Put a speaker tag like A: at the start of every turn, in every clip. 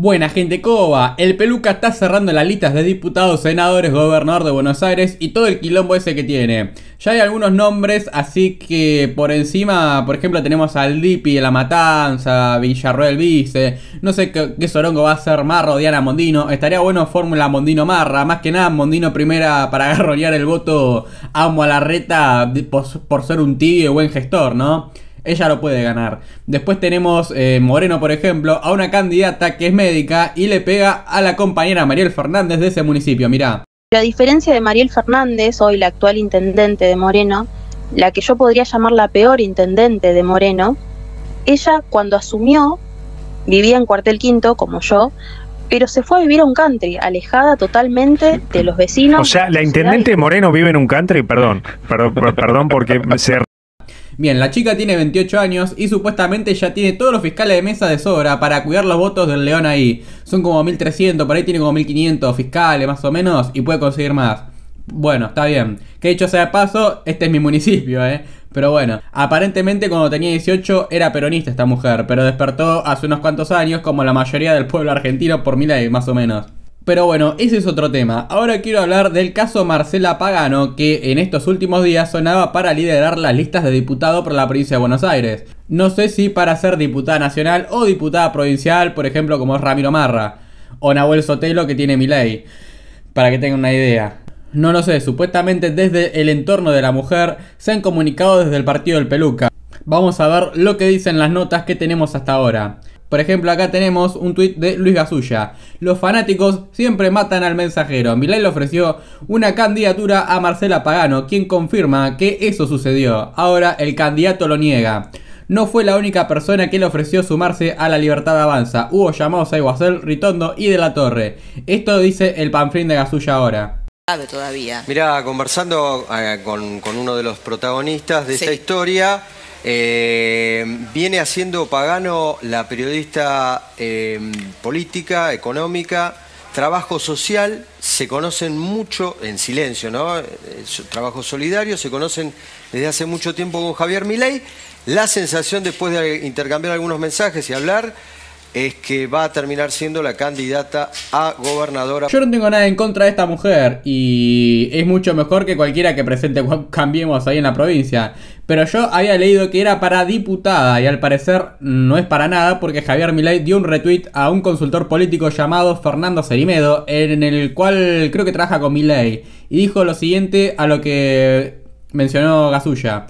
A: Buena gente Coba, el Peluca está cerrando las listas de diputados, senadores, gobernador de Buenos Aires y todo el quilombo ese que tiene. Ya hay algunos nombres, así que por encima, por ejemplo, tenemos al Dipi de La Matanza, Villarroel Vice, no sé qué, sorongo va a ser Marro, Diana Mondino. Estaría bueno Fórmula Mondino Marra, más que nada Mondino primera para agarronear el voto amo a la reta por, por ser un tibio y buen gestor, ¿no? Ella lo puede ganar. Después tenemos eh, Moreno, por ejemplo, a una candidata que es médica y le pega a la compañera Mariel Fernández de ese municipio, mirá.
B: A diferencia de Mariel Fernández, hoy la actual intendente de Moreno, la que yo podría llamar la peor intendente de Moreno, ella cuando asumió vivía en Cuartel Quinto, como yo, pero se fue a vivir a un country, alejada totalmente de los vecinos.
C: O sea, la intendente de Moreno vive en un country, perdón, perdón, perdón porque se
A: Bien, la chica tiene 28 años y supuestamente ya tiene todos los fiscales de mesa de sobra para cuidar los votos del león ahí. Son como 1300, por ahí tiene como 1500 fiscales más o menos y puede conseguir más. Bueno, está bien. Que dicho sea de paso, este es mi municipio, ¿eh? Pero bueno, aparentemente cuando tenía 18 era peronista esta mujer, pero despertó hace unos cuantos años como la mayoría del pueblo argentino por mi ley, más o menos. Pero bueno, ese es otro tema. Ahora quiero hablar del caso Marcela Pagano, que en estos últimos días sonaba para liderar las listas de diputado por la provincia de Buenos Aires. No sé si para ser diputada nacional o diputada provincial, por ejemplo, como es Ramiro Marra, o Nahuel Sotelo, que tiene mi ley, para que tengan una idea. No lo sé, supuestamente desde el entorno de la mujer se han comunicado desde el partido del Peluca. Vamos a ver lo que dicen las notas que tenemos hasta ahora. Por ejemplo, acá tenemos un tuit de Luis Gasulla. Los fanáticos siempre matan al mensajero. Milay le ofreció una candidatura a Marcela Pagano, quien confirma que eso sucedió. Ahora el candidato lo niega. No fue la única persona que le ofreció sumarse a la Libertad Avanza. Hubo llamados a Iguacel, Ritondo y de la Torre. Esto dice el panflín de Gasulla ahora
D: todavía. Mira, conversando eh, con, uno de los protagonistas de esta historia, eh, viene haciendo Pagano la periodista eh, política, económica, trabajo social, se conocen mucho, en silencio, ¿no? Trabajo solidario, se conocen desde hace mucho tiempo con Javier Milei. La sensación después de intercambiar algunos mensajes y hablar es que va a terminar siendo la candidata a gobernadora.
A: Yo no tengo nada en contra de esta mujer y es mucho mejor que cualquiera que presente Cambiemos ahí en la provincia. Pero yo había leído que era para diputada y al parecer no es para nada porque Javier Milei dio un retweet a un consultor político llamado Fernando Cerimedo en el cual creo que trabaja con Milei y dijo lo siguiente a lo que mencionó Gasulla.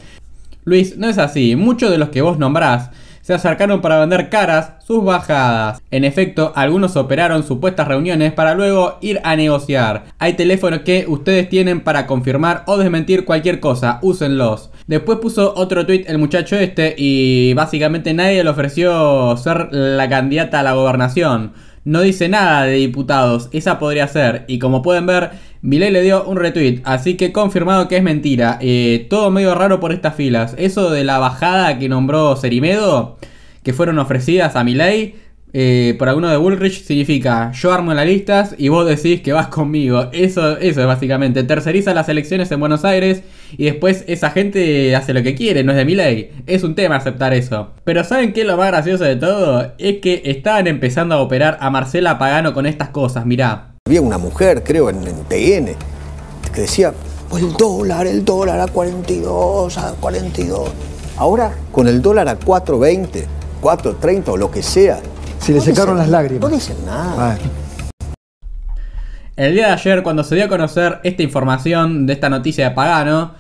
A: Luis, no es así, muchos de los que vos nombrás se acercaron para vender caras sus bajadas. En efecto, algunos operaron supuestas reuniones para luego ir a negociar. Hay teléfonos que ustedes tienen para confirmar o desmentir cualquier cosa, úsenlos. Después puso otro tweet el muchacho este y básicamente nadie le ofreció ser la candidata a la gobernación. No dice nada de diputados, esa podría ser. Y como pueden ver, Milei le dio un retweet, así que confirmado que es mentira. Eh, todo medio raro por estas filas. Eso de la bajada que nombró Cerimedo, que fueron ofrecidas a Milei, eh, por alguno de Bullrich significa yo armo las listas y vos decís que vas conmigo. Eso, eso es básicamente. Terceriza las elecciones en Buenos Aires y después esa gente hace lo que quiere, no es de mi ley. Es un tema aceptar eso. Pero ¿saben qué es lo más gracioso de todo? Es que estaban empezando a operar a Marcela Pagano con estas cosas, mirá.
E: Había una mujer, creo, en, en TN, que decía, pues el dólar, el dólar a 42, a 42. Ahora, con el dólar a 4.20, 4.30 o lo que sea,
F: se le secaron las lágrimas.
E: No dicen nada.
A: El día de ayer, cuando se dio a conocer esta información de esta noticia de Pagano,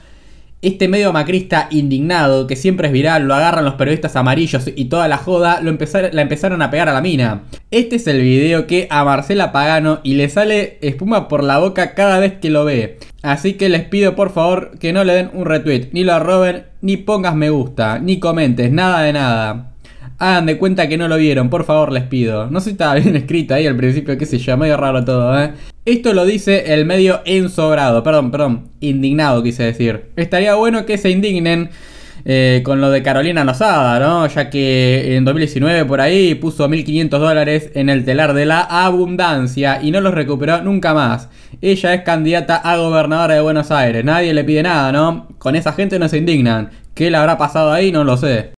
A: este medio macrista indignado, que siempre es viral, lo agarran los periodistas amarillos y toda la joda, lo la empezaron a pegar a la mina. Este es el video que a Marcela Pagano y le sale espuma por la boca cada vez que lo ve. Así que les pido por favor que no le den un retweet, ni lo roben, ni pongas me gusta, ni comentes, nada de nada. Hagan de cuenta que no lo vieron, por favor les pido. No sé si estaba bien escrito ahí al principio, qué sé yo, medio raro todo, ¿eh? Esto lo dice el medio ensobrado, perdón, perdón, indignado quise decir. Estaría bueno que se indignen eh, con lo de Carolina Lozada, ¿no? Ya que en 2019 por ahí puso 1.500 dólares en el telar de la abundancia y no los recuperó nunca más. Ella es candidata a gobernadora de Buenos Aires, nadie le pide nada, ¿no? Con esa gente no se indignan. ¿Qué le habrá pasado ahí? No lo sé.